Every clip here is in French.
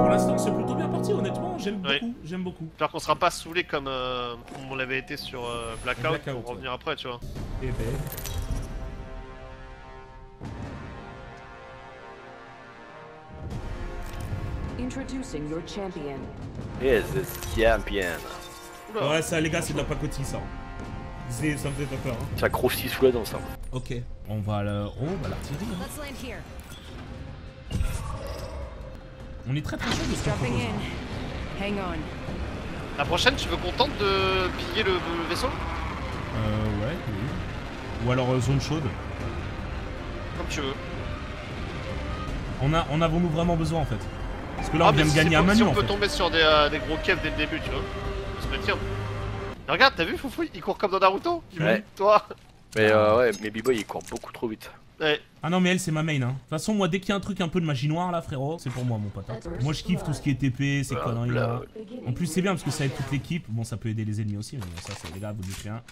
pour l'instant, c'est plutôt bien parti, honnêtement. J'aime Ouais. beaucoup, j'aime beaucoup. J'espère qu'on sera pas saoulé comme, euh, comme on l'avait été sur euh, Blackout, Blackout, pour revenir après, tu vois. Eh ben. Introducing your champion. Yes, this champion. Oula. Ouais, ça, les gars, c'est de la pacotille, ça. C'est- Ça me fait pas peur. Hein. Ça croustille sous la dent, ça. Ok. On va à la... Oh, bah l'artillerie. hein. On est très très chaud de ce qu'on propose. La prochaine, tu veux qu'on tente de piller le, le vaisseau? Euh, ouais, oui. Ou alors euh, zone chaude. Comme tu veux. On a, en avons-nous vraiment besoin en fait Parce que là, Ah, on vient mais de si gagner un manu Si on en peut fait. tomber sur des, euh, des gros kefs dès le début, tu vois. Ça. Mais regarde, t'as vu Foufou Il court comme dans Naruto Ouais. Toi Mais euh, ouais, mais B-Boy il court beaucoup trop vite. Ouais. Ah non, mais elle, c'est ma main. Hein. De toute façon, moi, dès qu'il y a un truc un peu de magie noire là, frérot, c'est pour moi, mon pote. hein. Moi, je kiffe tout ce qui est TP, ces conneries là. En plus, c'est bien parce que ça aide toute l'équipe. Bon, ça peut aider les ennemis aussi, mais bon, ça, c'est les gars, vous dites rien.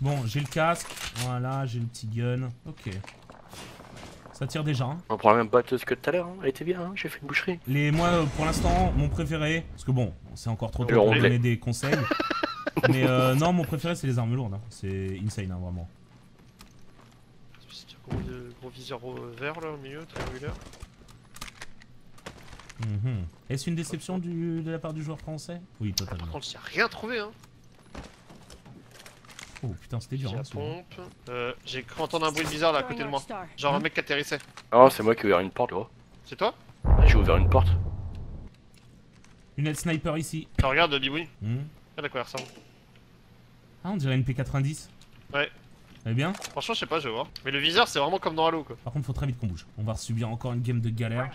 Bon, j'ai le casque. Voilà, j'ai le petit gun. Ok. Ça tire déjà. Hein. On prend la même batteuse que tout à l'heure, hein. elle était bien, hein. j'ai fait une boucherie. Les, moi, euh, pour l'instant, mon préféré. Parce que bon, c'est encore trop tôt Le pour rondelet. donner des conseils. mais euh, non, mon préféré, c'est les armes lourdes. hein. C'est insane, hein, vraiment. Gros, euh, gros viseur vert là au milieu, triangulaire. Mhm. Est-ce une déception du, de la part du joueur français? Oui, Par totalement. contre, j'ai rien trouvé hein. Oh putain, c'était dur. J'ai Hein, pompe. Euh, j'ai cru entendre un bruit bizarre là à côté de moi. Genre un mec qui atterrissait. Oh, c'est moi qui ai ouvert une porte, gros. C'est toi? J'ai ouvert une porte. Lunette sniper ici. Tu regardes Biboui Mhm. Regarde à quoi elle ressemble. Ah, on dirait une P90. Ouais. Eh bien, Franchement, je sais pas, je vais voir. Mais le viseur, c'est vraiment comme dans Halo quoi. par contre, faut très vite qu'on bouge. On va subir encore une game de galère.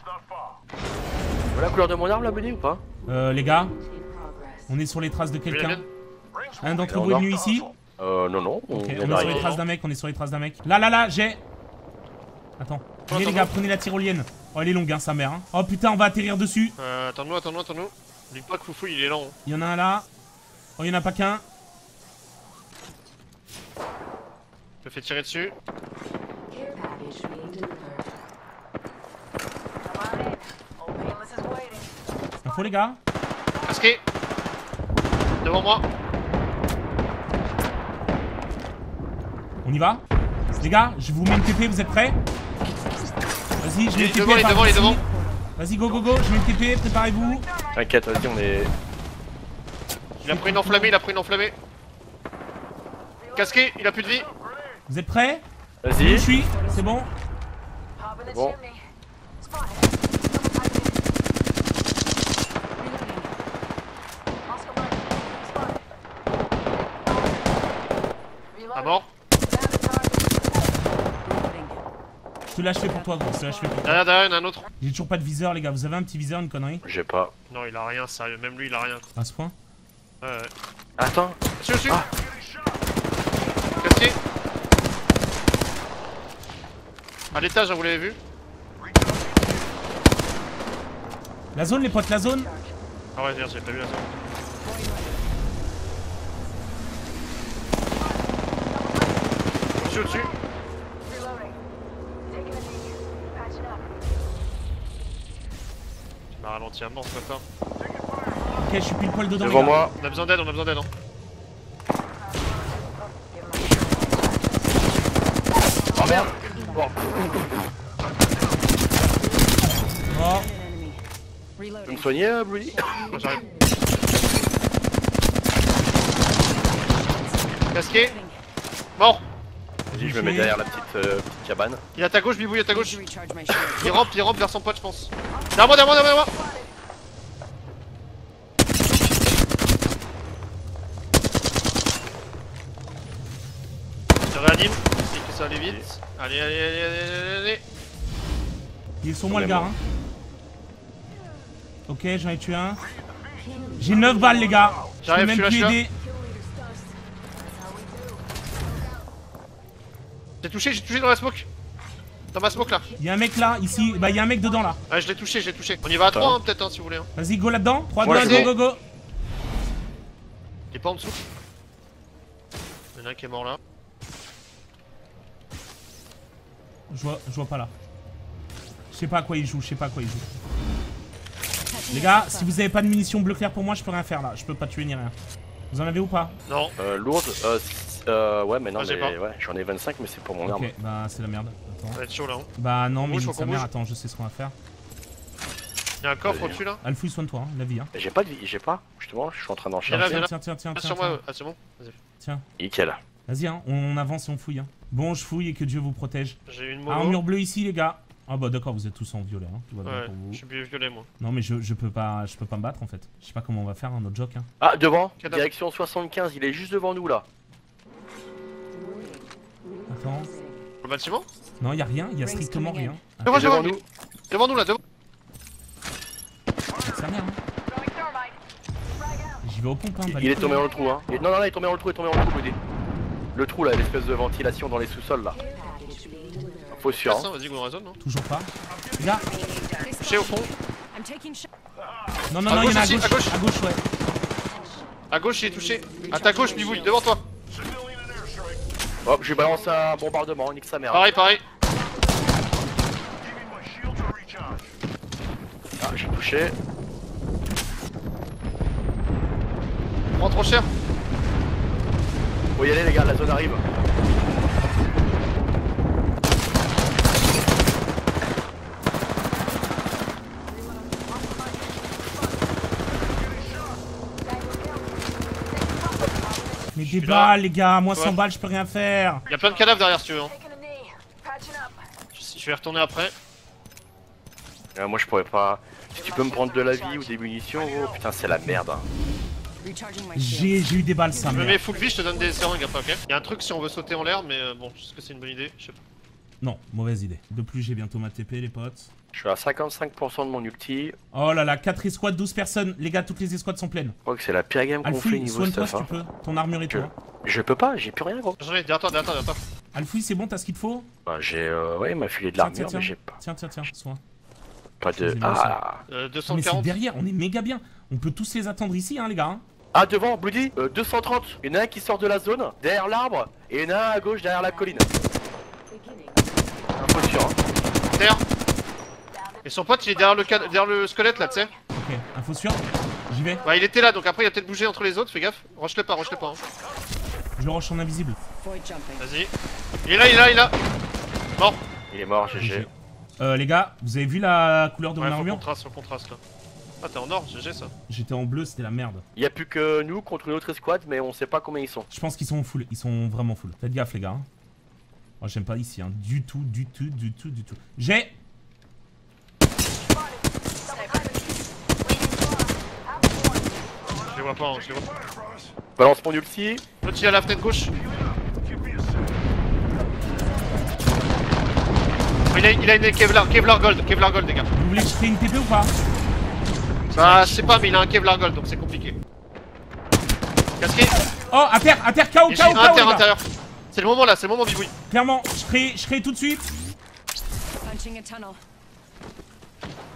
Voilà la couleur de mon arme, la BD ou pas? Euh, les gars, on est sur les traces de quelqu'un. Un d'entre vous est venu ici Euh, non, non, on on est sur les traces d'un mec, on est sur les traces d'un mec. Là, là, là, j'ai. Attends. Venez les gars, prenez la tyrolienne. Oh, elle est longue, hein, sa mère. hein. Oh putain, on va atterrir dessus. Euh, attends-nous, attends-nous, attends-nous. Dis pas que Foufou il est lent. hein. Il y en a un là. Oh, il y en a pas qu'un. Je me fais tirer dessus. Info, les gars. Masqué Devant moi On y va Les gars, je vous mets une TP, vous êtes prêts? Vas-y, je mets une TP. devant, il est par devant, il est ici. devant. Vas-y, go, go, go, je mets une TP, préparez-vous. T'inquiète, vas-y, on est. Il a pris une enflammée, il a pris une enflammée. Casqué, il a plus de vie. Vous êtes prêts? Où je Vas-y. suis C'est bon Bon. À mort. Reloading. Je te lâche fait pour toi, gros. Je te lâche fait pour toi. Derrière, derrière, il y en a un autre. J'ai toujours pas de viseur, les gars. Vous avez un petit viseur, une connerie? J'ai pas. Non, il a rien, sérieux. Même lui, il a rien. À ce point? Ouais, ouais. Attends. Dessus, dessus. Ah. Casqué. À l'étage, vous l'avez vu La zone, les potes, la zone Ah ouais, j'ai pas vu la zone. Au-dessus, au-dessus. Tu m'as ralenti à mort ce matin. Ok, je suis pile poil dedans, Devant moi. On a besoin d'aide, on a besoin d'aide. Hein. Oh, An enemy. Tu peux me soigner, euh, Brody Moi, J'arrive. Casqué. Mort. Vas-y, je me mets derrière la petite, euh, petite cabane. Il est à ta gauche, Bibou, il est à ta gauche. Il rampe, il rampe vers son pote, je pense. Derrière moi, derrière moi, derrière moi Je réanime, ça allait vite. Allez, allez, allez, allez, allez, allez. il est sur moi, le gars. Hein. Ok, j'en ai tué un. J'ai 9 balles, les gars. J'arrive, même je suis plus là, je suis. J'ai touché, j'ai touché dans la smoke. Dans ma smoke là. Il y a un mec là, ici. Bah, il y a un mec dedans là. Ah, je l'ai touché, je l'ai touché. On y va à 3 hein, peut-être hein, si vous voulez. Hein. Vas-y, go là-dedans. 3, Ouais, 2, c'est go, go, go. Il est pas en dessous. Il y en a un qui est mort là. Je vois, je vois pas là. Je sais pas à quoi il joue, je sais pas à quoi il joue. Les gars, si vous avez pas de munitions bleu clair pour moi, je peux rien faire là. Je peux pas tuer ni rien. Vous en avez ou pas? Non. Euh, lourde, euh, euh, ouais, mais non, Ah, j'ai mais pas. ouais, j'en ai 25, mais c'est pour mon arme. Ok, bah c'est la merde. Attends. Ça va être chaud là. Hein. Bah non, mais sa mère, attends, je sais ce qu'on va faire. Y'a un coffre au-dessus là Alfouille, soigne-toi, hein, la vie. Hein. J'ai pas de vie, j'ai pas, justement, je suis en train d'en Viens chercher. là, viens Tiens, tiens, tiens, tiens, Ah, tiens. sur moi, tiens. ah c'est bon Vas-y. Tiens, Nickel. vas-y, hein, on avance et on fouille. Hein. Bon, je fouille et que Dieu vous protège. J'ai une Ah, un mur mono. bleu ici, les gars. Ah bah d'accord, vous êtes tous en violet, hein. Tout va bien Ouais, pour vous. je suis bien violet moi. Non mais je, je peux pas je peux pas me battre en fait. Je sais pas comment on va faire un autre joke hein. Ah, devant, direction 75, il est juste devant nous là. Attends. Le bâtiment? Non, y a rien, y a strictement rien. Ah, Devant, devant devant nous. Devant nous là, devant. sa mère, hein. J'y vais au pompe hein, Il, il est tombé dans le trou, hein. Non, non, non, il est tombé dans le trou, il est tombé dans le trou. Le trou là, l'espèce de ventilation dans les sous-sols là. Faut sûr. Hein. vas-y, go raison, non Toujours pas. Les gars, au fond. Non non non, il y en a à gauche à gauche. à gauche ouais. À gauche, il est touché. À ta gauche, Bibouille, devant toi. Hop, je lui balance un bombardement, nique sa mère. Pareil, pareil. Ah, j'ai touché. Prends trop cher. Faut y aller les gars, la zone arrive. Mais des balles les gars, moi Ouais. 100 balles je peux rien faire. Y'a plein de cadavres derrière si tu veux. Hein. Je je vais retourner après. Euh, moi je pourrais pas. Si tu peux me prendre de la vie ou des munitions, oh putain c'est la merde. hein. J'ai eu des balles sa Je me mets full vie, je te donne des seringues après, ok Y'a un truc si on veut sauter en l'air, mais euh, bon, est-ce que c'est une bonne idée Je sais pas. Non, mauvaise idée. De plus j'ai bientôt ma TP les potes. Je suis à 55% de mon ulti. Oh là là, 4 escouades, 12 personnes. Les gars, toutes les escouades sont pleines. Je crois que c'est la pire game qu'on fait niveau soigne-toi stuff. si tu Hein. peux. Ton armure et Je- toi. Je peux pas, j'ai plus rien gros. J'en ai, derrière toi, derrière toi, derrière toi. Alfouille, c'est bon, t'as ce qu'il te faut? Bah, j'ai euh, ouais, il m'a filé de Tiens, l'armure, tiens, mais tiens. j'ai pas, Tiens, tiens, tiens, soin. Pas de. Ah, Euh, Ah, mais c'est 240. derrière, on est méga bien. On peut tous les attendre ici, hein, les gars. hein. ah devant, Bloody, euh, 230. Il y en a un qui sort de la zone, derrière l'arbre, et il y en a un à gauche derrière la colline. Beginning. Info sûr. Hein. Terre. Et son pote, il est derrière le, cad- derrière le squelette là, tu sais. Ok, info sûr. J'y vais. Ouais, il était là, donc après il a peut-être bougé entre les autres, fais gaffe. Rush-le pas, rush-le pas. Hein. Je rush en invisible. Vas-y. Il est là, il est là, il est là. Mort. Il est mort, GG. Euh, les gars, vous avez vu la couleur de Ouais, mon armure faut qu'on trace là. Ah, t'es en or, GG ça. J'étais en bleu, c'était la merde. Il y a plus que nous contre une autre escouade, mais on sait pas combien ils sont. Je pense qu'ils sont full, ils sont vraiment full. Faites gaffe, les gars. hein. Oh, j'aime pas ici, hein. Du tout, du tout, du tout, du tout. J'ai Je les vois pas, hein, je les vois pas. Balance mon ulti. L'autre il est à la fenêtre gauche. Il a, il a une Kevlar, Kevlar Gold, Kevlar Gold les gars. Vous voulez que je crée une TP ou pas? Bah je sais pas mais il a un Kevlar Gold donc c'est compliqué. Casqué, Oh, à terre, à terre, KO, KO, KO, inter, intérieur. C'est le moment là, c'est le moment bibouille. Clairement, je crée, je crée tout de suite. Punching a tunnel.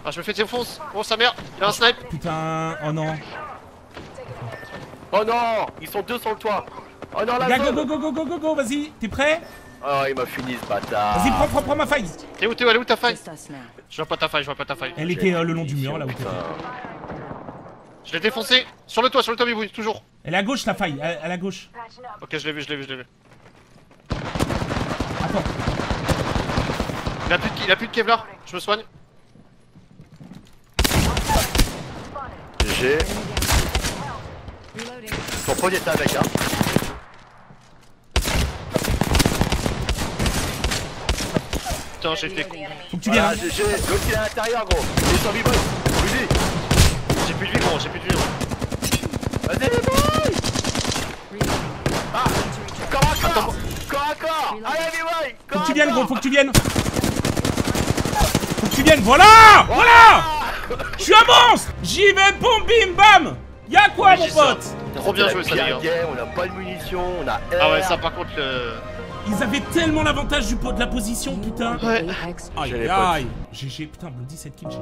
Ah je me fais tirer fonce. Oh sa mère, il a un snipe. Putain, oh non. Oh non Ils sont deux sur le toit. Oh non, la Gars, go, go, go, go, go, go, go, vas-y. T'es prêt? Oh, il m'a fini ce bâtard. Vas-y, prends, prends, prends ma faille. T'es où, t'es où, elle est où ta faille. Je vois pas ta faille, je vois pas ta faille. Elle était euh, le long du mur, là où t'étais. Je l'ai défoncé. Sur le toit, sur le toit bibouille, toujours. Elle est à gauche, la faille, à, à la gauche. Ok je l'ai vu, je l'ai vu, je l'ai vu. Attends, Il a plus de, il a plus de Kevlar, je me soigne. GG. Ton premier était avec, hein. Putain j'ai été... Reloading. faut que tu viennes. Voilà, hein. GG. L'autre il est à l'intérieur, gros. Il est sur B-Boy. J'ai plus de vie gros, j'ai plus de vie. Vas-y, B-Boy. Ah Corps à corps Corps à corps Allez, B-Boy Faut que tu viennes, gros, faut que tu viennes. Faut que tu viennes, voilà Voilà Je suis un monstre J'y vais, boum, bim, bam Y'a quoi, mon j'ai pote Trop bien joué ça les gars. On a pas de munitions, on a Ah ouais ça par contre le... Ils avaient tellement l'avantage du pot de la position, putain. Ouais. Aïe aïe. GG, putain, Bloody 7 kills, GG